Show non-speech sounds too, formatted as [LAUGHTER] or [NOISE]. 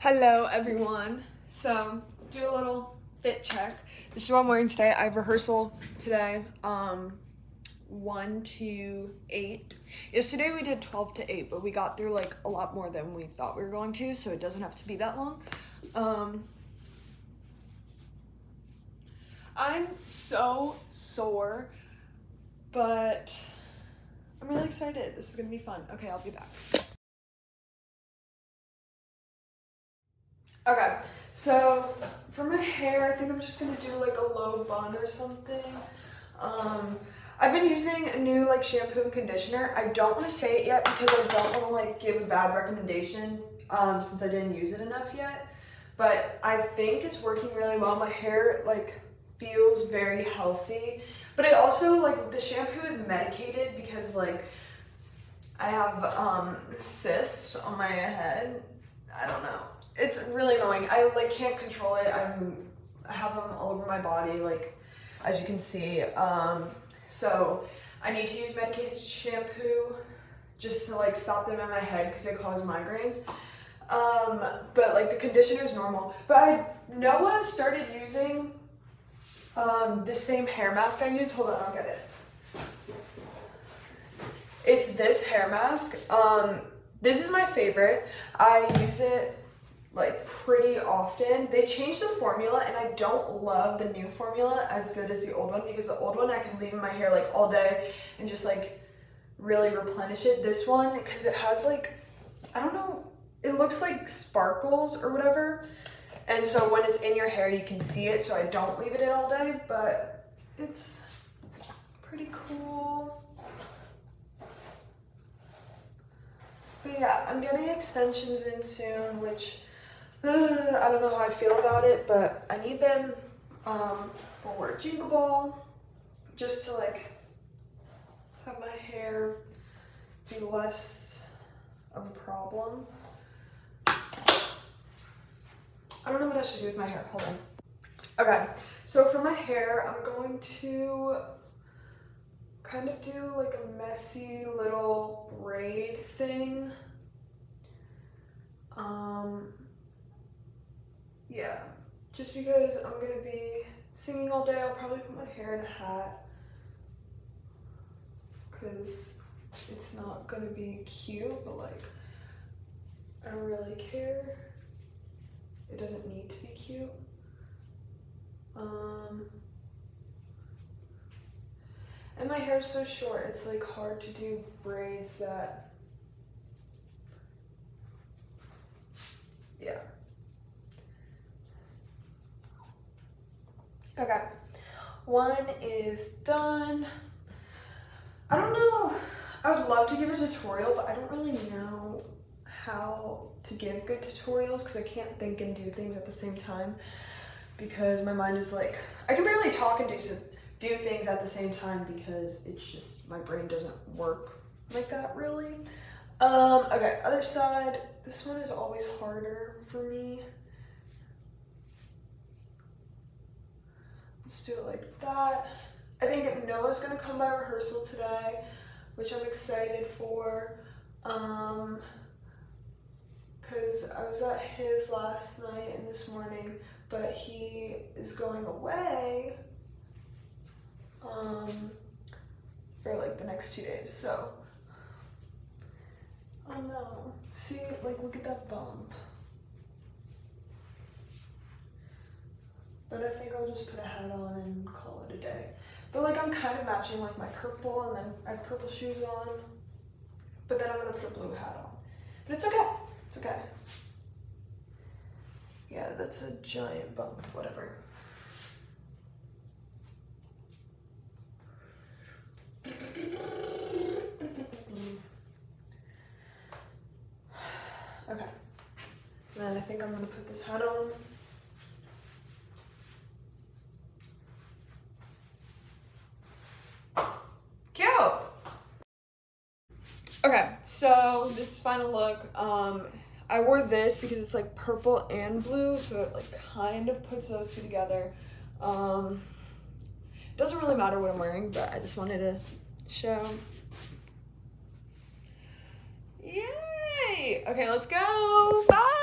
Hello, everyone. So, do a little fit check. This is what I'm wearing today. I have rehearsal today, um, 1 to 8. Yesterday we did 12 to 8, but we got through like a lot more than we thought we were going to, so it doesn't have to be that long. Um, I'm so sore, but I'm really excited. This is gonna be fun. Okay, I'll be back. Okay, so for my hair, I think I'm just gonna do like a low bun or something. Um, I've been using a new like shampoo and conditioner. I don't want to say it yet because I don't want to like give a bad recommendation um, since I didn't use it enough yet. But I think it's working really well. My hair like feels very healthy, but it also like the shampoo is medicated because like I have um, cysts on my head. I don't know it's really annoying. I like can't control it. I'm I have them all over my body, like as you can see. Um, so I need to use medicated shampoo just to like stop them in my head because they cause migraines. Um, but like the conditioner is normal. But I Noah started using um, the same hair mask I use. Hold on, I'll get it. It's this hair mask. Um, this is my favorite. I use it like pretty often. They changed the formula and I don't love the new formula as good as the old one because the old one I can leave in my hair like all day and just like really replenish it. This one, because it has like, I don't know, it looks like sparkles or whatever. And so when it's in your hair, you can see it. So I don't leave it in all day, but it's pretty cool. But yeah, I'm getting extensions in soon, which uh, [SIGHS] I don't know how I feel about it, but I need them um, for Jingle Ball, just to like have my hair be less of a problem. I don't know what I should do with my hair. Hold on. Okay, so for my hair, I'm going to kind of do like a messy little braid thing. Um, yeah, just because I'm gonna be singing all day, I'll probably put my hair in a hat because it's not gonna be cute, but like, I don't really care. It doesn't need to be cute. Um, and my hair is so short, it's like hard to do braids that, yeah. Okay, one is done. I don't know, I would love to give a tutorial, but I don't really know how to give good tutorials because I can't think and do things at the same time because my mind is like, I can barely talk and do, do things at the same time because it's just, my brain doesn't work like that really. Um, okay, other side, this one is always harder for me. Let's do it like that. I think Noah's gonna come by rehearsal today, which I'm excited for. Um, cause I was at his last night and this morning, but he is going away um, for like the next two days. So, oh no. See, like look at that bump. But I think I'll just put a hat on and call it a day. But like I'm kind of matching like my purple and then I have purple shoes on. But then I'm gonna put a blue hat on. But it's okay, it's okay. Yeah, that's a giant bump, whatever. [SIGHS] Okay. And then I think I'm gonna put this hat on. Okay, so this final look. Um, I wore this because it's like purple and blue, so it like kind of puts those two together. Um, doesn't really matter what I'm wearing, but I just wanted to show. Yay! Okay, let's go. Bye.